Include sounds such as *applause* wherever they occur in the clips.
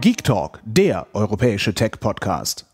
Geek Talk, der europäische Tech-Podcast.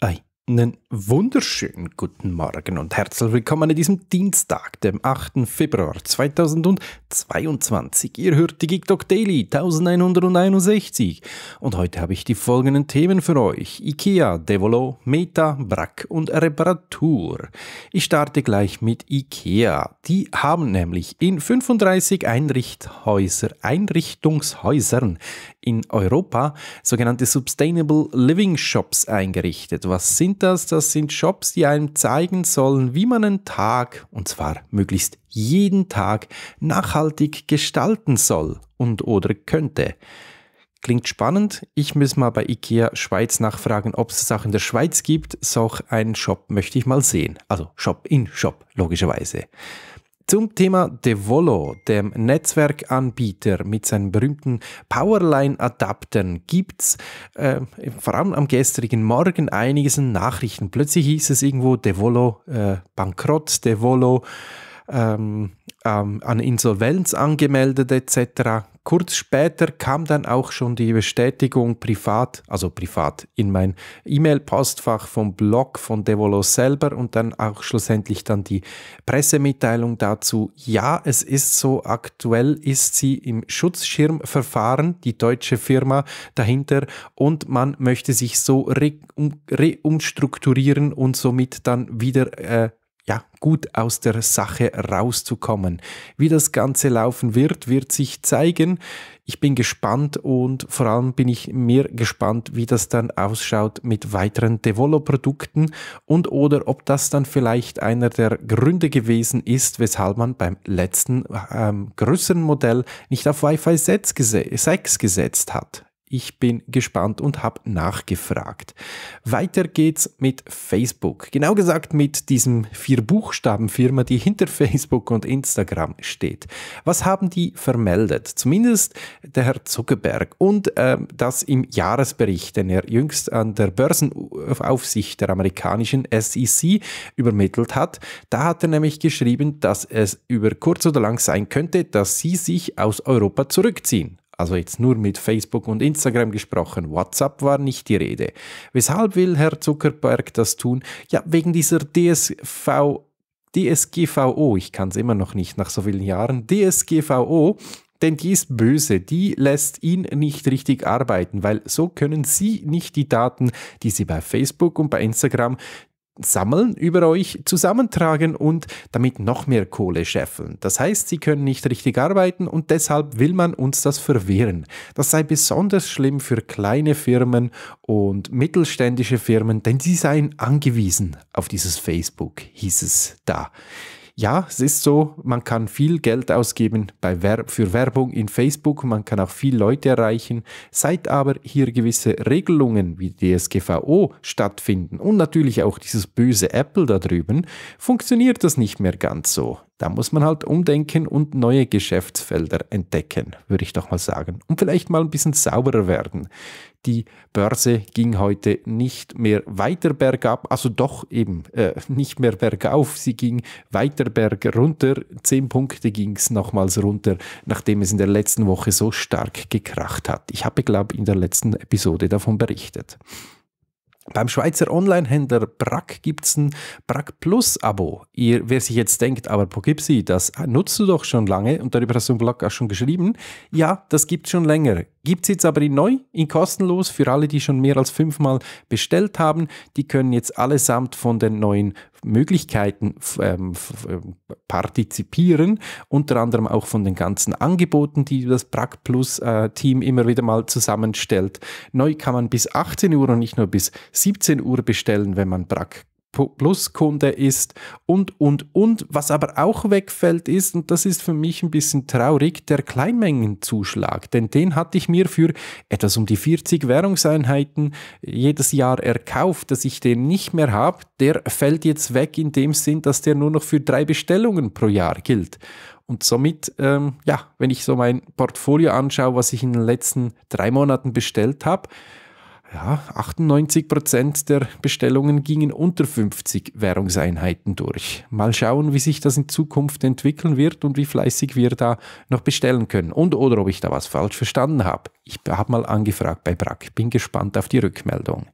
Einen wunderschönen guten Morgen und herzlich willkommen an diesem Dienstag, dem 8. Februar 2022. Ihr hört die GeekDoc Daily 1161 und heute habe ich die folgenden Themen für euch. IKEA, Devolo, Meta, Brack und Reparatur. Ich starte gleich mit IKEA. Die haben nämlich in 35 Einrichthäuser, Einrichtungshäusern in Europa sogenannte Sustainable Living Shops eingerichtet. Was sind das? Das sind Shops, die einem zeigen sollen, wie man einen Tag, und zwar möglichst jeden Tag, nachhaltig gestalten soll und oder könnte. Klingt spannend. Ich muss mal bei IKEA Schweiz nachfragen, ob es das auch in der Schweiz gibt. So einen Shop möchte ich mal sehen. Also Shop in Shop, logischerweise. Zum Thema Devolo, dem Netzwerkanbieter mit seinen berühmten Powerline-Adaptern, gibt's äh, vor allem am gestrigen Morgen einiges an Nachrichten. Plötzlich hieß es irgendwo Devolo äh, bankrott, Devolo ähm, ähm, an Insolvenz angemeldet etc. Kurz später kam dann auch schon die Bestätigung privat, also privat in mein E-Mail-Postfach vom Blog von Devolo selber und dann auch schlussendlich dann die Pressemitteilung dazu. Ja, es ist so, aktuell ist sie im Schutzschirmverfahren, die deutsche Firma dahinter und man möchte sich so re, um, re umstrukturieren und somit dann wieder äh, ja, gut aus der Sache rauszukommen. Wie das Ganze laufen wird, wird sich zeigen. Ich bin gespannt und vor allem bin ich mehr gespannt, wie das dann ausschaut mit weiteren Devolo-Produkten und oder ob das dann vielleicht einer der Gründe gewesen ist, weshalb man beim letzten ähm, größeren Modell nicht auf Wi-Fi 6 gesetzt hat. Ich bin gespannt und habe nachgefragt. Weiter geht's mit Facebook. Genau gesagt mit diesem Vier-Buchstaben-Firma, die hinter *laughs* Facebook und Instagram steht. Was haben die vermeldet? Zumindest der Herr Zuckerberg und äh, das im Jahresbericht, den er jüngst an der Börsenaufsicht der amerikanischen SEC übermittelt hat. Da hat er nämlich geschrieben, dass es über kurz oder lang sein könnte, dass sie sich aus Europa zurückziehen also jetzt nur mit Facebook und Instagram gesprochen, WhatsApp war nicht die Rede. Weshalb will Herr Zuckerberg das tun? Ja, wegen dieser DSV, DSGVO, ich kann es immer noch nicht nach so vielen Jahren, DSGVO, denn die ist böse, die lässt ihn nicht richtig arbeiten, weil so können Sie nicht die Daten, die Sie bei Facebook und bei Instagram sammeln, über euch zusammentragen und damit noch mehr Kohle scheffeln. Das heißt, sie können nicht richtig arbeiten und deshalb will man uns das verwehren. Das sei besonders schlimm für kleine Firmen und mittelständische Firmen, denn sie seien angewiesen auf dieses Facebook, hieß es da. Ja, es ist so, man kann viel Geld ausgeben bei Ver für Werbung in Facebook, man kann auch viele Leute erreichen. Seit aber hier gewisse Regelungen wie DSGVO stattfinden und natürlich auch dieses böse Apple da drüben, funktioniert das nicht mehr ganz so. Da muss man halt umdenken und neue Geschäftsfelder entdecken, würde ich doch mal sagen. Und vielleicht mal ein bisschen sauberer werden. Die Börse ging heute nicht mehr weiter bergab, also doch eben äh, nicht mehr bergauf, sie ging weiter berg runter. Zehn Punkte ging es nochmals runter, nachdem es in der letzten Woche so stark gekracht hat. Ich habe, glaube ich, in der letzten Episode davon berichtet. Beim Schweizer Online-Händler Brack gibt es ein Brack Plus-Abo. Wer sich jetzt denkt, aber Pogipsi, das nutzt du doch schon lange und darüber hast du im Blog auch schon geschrieben. Ja, das gibt es schon länger. Gibt es jetzt aber in neu, in kostenlos für alle, die schon mehr als fünfmal bestellt haben. Die können jetzt allesamt von den neuen Möglichkeiten ähm, ähm, partizipieren, unter anderem auch von den ganzen Angeboten, die das Brack Plus äh, Team immer wieder mal zusammenstellt. Neu kann man bis 18 Uhr und nicht nur bis 17 Uhr bestellen, wenn man Brack Plus-Kunde ist und, und, und. Was aber auch wegfällt ist, und das ist für mich ein bisschen traurig, der Kleinmengenzuschlag. Denn den hatte ich mir für etwas um die 40 Währungseinheiten jedes Jahr erkauft, dass ich den nicht mehr habe. Der fällt jetzt weg in dem Sinn, dass der nur noch für drei Bestellungen pro Jahr gilt. Und somit, ähm, ja, wenn ich so mein Portfolio anschaue, was ich in den letzten drei Monaten bestellt habe, ja, 98 Prozent der Bestellungen gingen unter 50 Währungseinheiten durch. Mal schauen, wie sich das in Zukunft entwickeln wird und wie fleißig wir da noch bestellen können und oder ob ich da was falsch verstanden habe. Ich habe mal angefragt bei Brack, bin gespannt auf die Rückmeldung.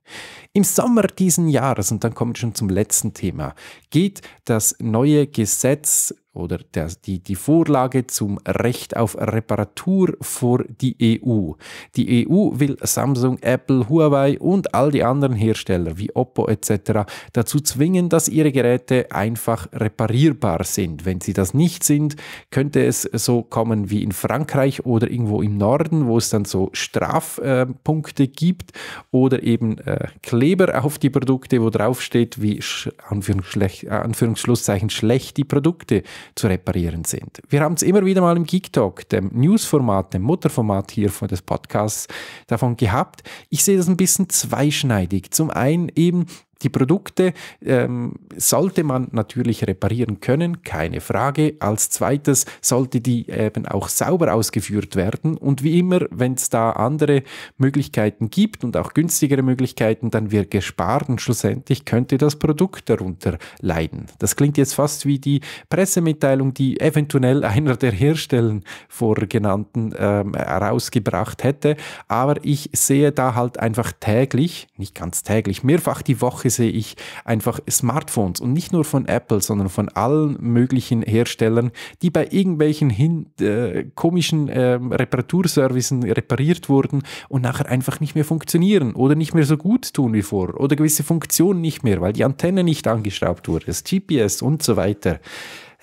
Im Sommer diesen Jahres, und dann wir schon zum letzten Thema, geht das neue Gesetz oder der, die, die Vorlage zum Recht auf Reparatur vor die EU. Die EU will Samsung, Apple, Huawei und all die anderen Hersteller wie Oppo etc. dazu zwingen, dass ihre Geräte einfach reparierbar sind. Wenn sie das nicht sind, könnte es so kommen wie in Frankreich oder irgendwo im Norden, wo es dann so Strafpunkte äh, gibt oder eben äh, Kleber auf die Produkte, wo drauf steht, wie Anführungsschlusszeichen schlecht die Produkte zu reparieren sind. Wir haben es immer wieder mal im Geek Talk, dem Newsformat, dem Mutterformat hier von des Podcasts, davon gehabt. Ich sehe das ein bisschen zweischneidig. Zum einen eben die Produkte ähm, sollte man natürlich reparieren können, keine Frage. Als zweites sollte die eben auch sauber ausgeführt werden. Und wie immer, wenn es da andere Möglichkeiten gibt und auch günstigere Möglichkeiten, dann wird gespart und schlussendlich könnte das Produkt darunter leiden. Das klingt jetzt fast wie die Pressemitteilung, die eventuell *laughs* einer der Hersteller vor genannten ähm, herausgebracht hätte. Aber ich sehe da halt einfach täglich, nicht ganz täglich, mehrfach die Woche sehe ich einfach Smartphones und nicht nur von Apple, sondern von allen möglichen Herstellern, die bei irgendwelchen hin, äh, komischen äh, Reparaturservicen repariert wurden und nachher einfach nicht mehr funktionieren oder nicht mehr so gut tun wie vor oder gewisse Funktionen nicht mehr, weil die Antenne nicht angeschraubt wurde, das GPS und so weiter.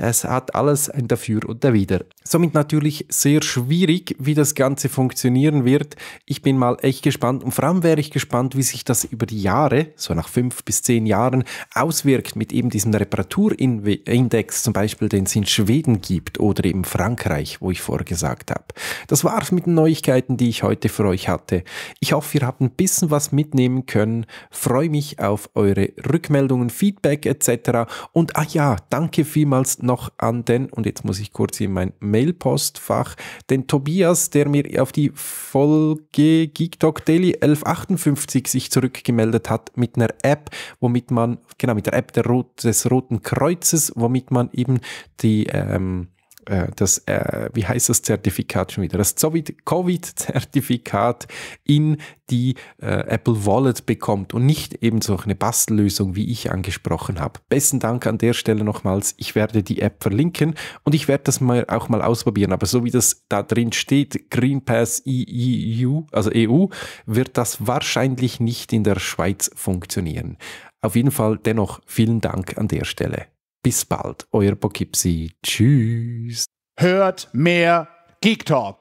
Es hat alles ein Dafür und Dawider. Somit natürlich sehr schwierig, wie das Ganze funktionieren wird. Ich bin mal echt gespannt und vor allem wäre ich gespannt, wie sich das über die Jahre, so nach fünf bis zehn Jahren, auswirkt mit eben diesem Reparaturindex, zum Beispiel, den es in Schweden gibt oder eben Frankreich, wo ich vorher gesagt habe. Das war's mit den Neuigkeiten, die ich heute für euch hatte. Ich hoffe, ihr habt ein bisschen was mitnehmen können. Freue mich auf eure Rückmeldungen, Feedback etc. Und ah ja, danke vielmals noch an den, und jetzt muss ich kurz in mein Mailpostfach, den Tobias, der mir auf die Folge GeekTalk Daily 1158 sich zurückgemeldet hat mit einer App, womit man, genau, mit der App Rot, des Roten Kreuzes, womit man eben die, ähm, äh, das, äh, wie heißt das Zertifikat schon wieder? Das Covid-Zertifikat in die äh, Apple Wallet bekommt und nicht eben so eine Bastellösung, wie ich angesprochen habe. Besten Dank an der Stelle nochmals. Ich werde die App verlinken und ich werde das mal auch mal ausprobieren. Aber so wie das da drin steht, Green Pass EU, also EU, wird das wahrscheinlich nicht in der Schweiz funktionieren. Auf jeden Fall dennoch vielen Dank an der Stelle. Bis bald, euer Bokipsi. Tschüss. Hört mehr Geek Talk.